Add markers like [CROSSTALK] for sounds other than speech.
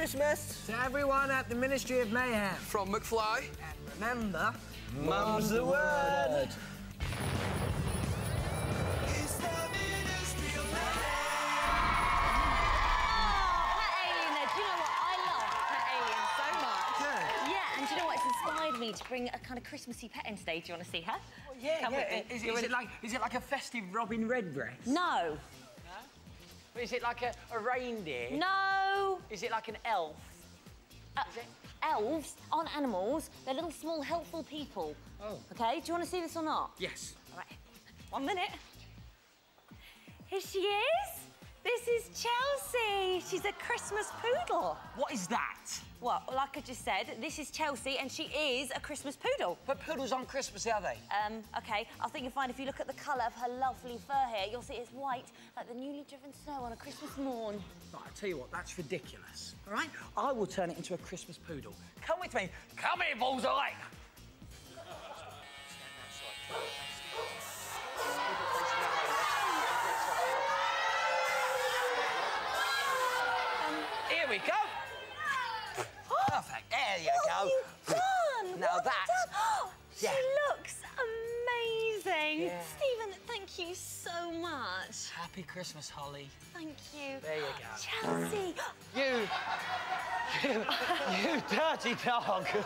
Christmas. To everyone at the Ministry of Mayhem. From McFly. And remember, Mum's the word. Pet Alien there. Do you know what? I love Pet Alien so much. Good. Yeah, and do you know what? It's inspired me to bring a kind of Christmassy pet in today. Do you want to see her? Yeah, Come yeah. with. Is, You is it like is it like a festive Robin Redbreast? No. Is it like a, a reindeer? No. Is it like an elf? Uh, elves aren't animals. They're little, small, helpful people. Oh. Okay, do you want to see this or not? Yes. All right. One minute. Here she is. This is Chelsea. She's a Christmas poodle. What is that? Well, like I just said, this is Chelsea, and she is a Christmas poodle. But poodles aren't Christmassy, are they? Um, okay, I think you'll find if you look at the colour of her lovely fur here, you'll see it's white, like the newly driven snow on a Christmas morn. Right, I tell you what, that's ridiculous. All right, I will turn it into a Christmas poodle. Come with me. Come here, bullseye. We go. Perfect. There you What have go. you done? Now What that- done? Oh, she Yeah. looks amazing. Yeah. Stephen, thank you so much. Happy Christmas, Holly. Thank you. There you go. Chelsea. You, you, you [LAUGHS] dirty dog. [LAUGHS]